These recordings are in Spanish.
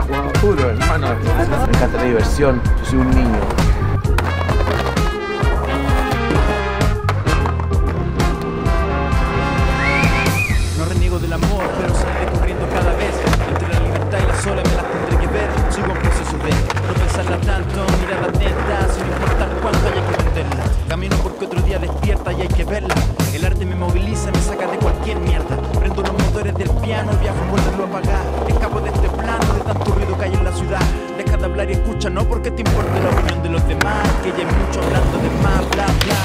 ha hermano. Me encanta la diversión. Yo soy un niño. No reniego del amor, pero saldré corriendo cada vez. Entre la libertad y la sola me las tendré que ver. Sigo en proceso de no pensarla tanto, mirada atenta, sin importar cuánto haya que venderla. Camino porque otro día despierta y hay que verla. Escucha, no porque te importe la opinión de los demás. Que ya hay mucho hablando de más, bla, bla.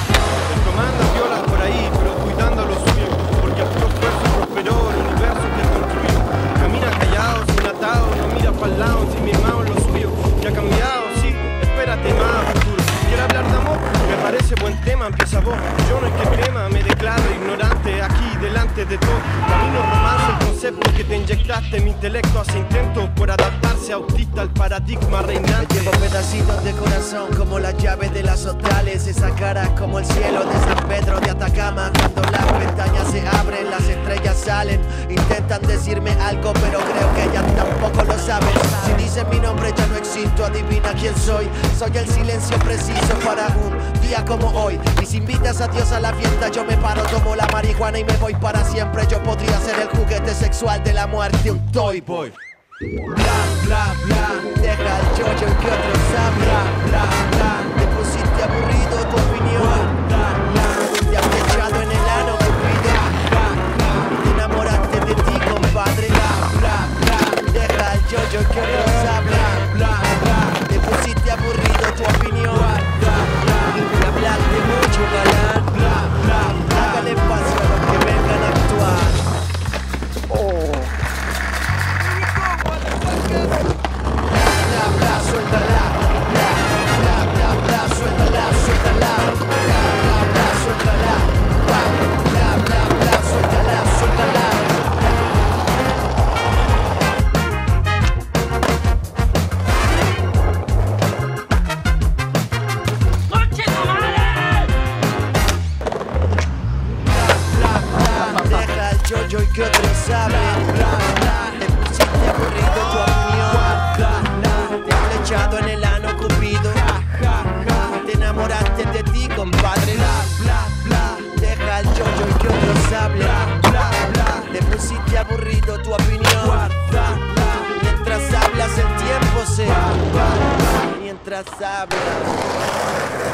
El comando viola por ahí, pero cuidando lo suyo, porque a puro esfuerzo prosperó el universo que construyó. Camina callado, sin atado, no mira para el lado, sin mimado lo suyo. Que ha cambiado, sí, espérate más futuro. ¿Quiere hablar de amor? Me parece buen tema, empieza vos. Yo no es que tema, me declaro ignorante aquí delante de todo. Camino romance, el concepto que te inyectaste, mi intelecto hace Llevo pedacitos de corazón como la llave de las otrales Esa cara como el cielo de San Pedro de Atacama. Cuando las pestañas se abren, las estrellas salen. Intentan decirme algo pero creo que ellas tampoco lo saben. Si dicen mi nombre ya no existo, adivina quién soy. Soy el silencio preciso para un día como hoy. Y si invitas a Dios a la fiesta yo me paro, tomo la marihuana y me voy para siempre. Yo podría ser el juguete sexual de la muerte, un toy boy Bla, bla, bla, deja el yo-yo que otros hablan. Bla, bla, te aburrido tu opinión. Bla, bla, te has echado en el ano, cupido. Bla, bla, te enamoraste de ti, compadre. Bla, bla, bla, deja el yo-yo que otros hablan. Bla, bla, te aburrido tu opinión. Yo-yo y que otros bla, te pusiste aburrido tu opinión. Te has flechado en el ano, Cupido. Te enamoraste de ti, compadre. Deja el yo-yo y que otros hablen. Te pusiste aburrido tu opinión. Mientras hablas el tiempo se. Bla, mientras hablas.